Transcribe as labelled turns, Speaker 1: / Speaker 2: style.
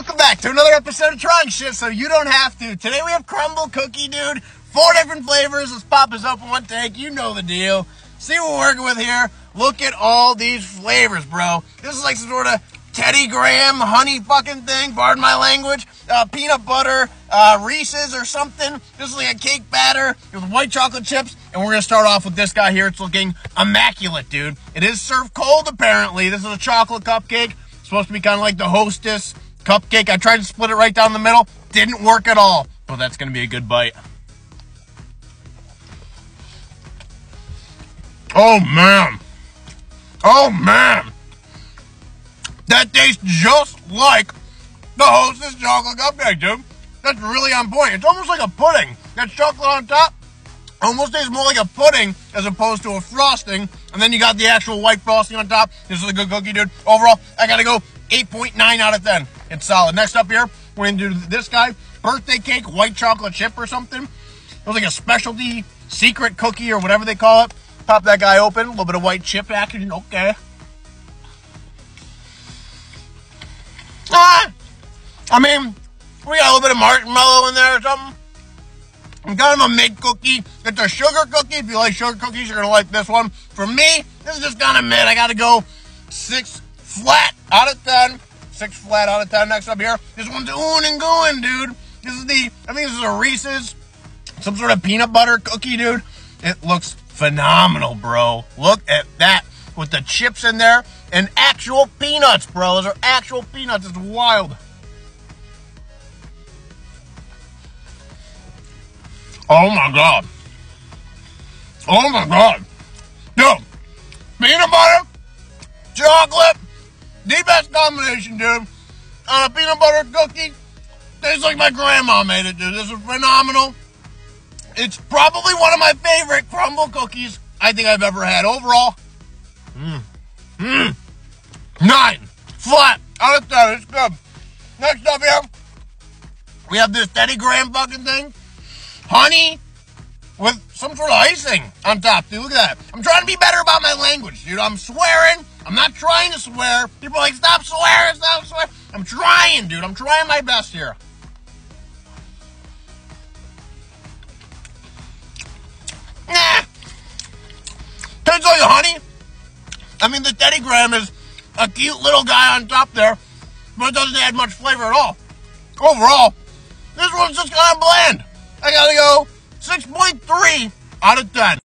Speaker 1: Welcome back to another episode of Trying Shit so you don't have to. Today we have Crumbl Cookie Dude. Four different flavors. Let's pop this open one take. You know the deal. See what we're working with here. Look at all these flavors, bro. This is like some sort of Teddy Graham honey fucking thing, pardon my language. Uh, peanut butter, uh, Reese's or something. This is like a cake batter with white chocolate chips. And we're gonna start off with this guy here. It's looking immaculate, dude. It is served cold, apparently. This is a chocolate cupcake. It's supposed to be kind of like the hostess cupcake. I tried to split it right down the middle. Didn't work at all. But that's gonna be a good bite. Oh man. Oh man. That tastes just like the Hostess chocolate cupcake, dude. That's really on point. It's almost like a pudding. That chocolate on top almost tastes more like a pudding as opposed to a frosting. And then you got the actual white frosting on top. This is a good cookie, dude. Overall, I gotta go 8.9 out of 10. It's solid. Next up here, we're gonna do this guy. Birthday cake, white chocolate chip or something. It was like a specialty secret cookie or whatever they call it. Pop that guy open, a little bit of white chip action, okay. Ah! I mean, we got a little bit of marshmallow in there or something. I'm kind of a mid cookie. It's a sugar cookie. If you like sugar cookies, you're gonna like this one. For me, this is just kind of mid. I gotta go six flat out of ten. Six flat out of ten. Next up here, this one's oohing and going, dude. This is the, I think this is a Reese's, some sort of peanut butter cookie, dude. It looks phenomenal, bro. Look at that with the chips in there and actual peanuts, bro. Those are actual peanuts. It's wild. Oh my god. Oh my god. Dude, peanut butter, chocolate, the best combination, dude. On a peanut butter cookie, tastes like my grandma made it, dude. This is phenomenal. It's probably one of my favorite Crumbl cookies I think I've ever had. Overall, mmm, mmm, nine, flat, out of ten. It's good. Next up here, we have this Teddy Graham fucking thing honey with some sort of icing on top, dude. Look at that. I'm trying to be better about my language, dude. I'm swearing. I'm not trying to swear. People like, stop swearing, stop swearing. I'm trying, dude. I'm trying my best here. Nah. Tastes like honey. I mean, the Teddy Graham is a cute little guy on top there, but it doesn't add much flavor at all. Overall, this one's just kind of bland. I gotta go 6.3 out of 10.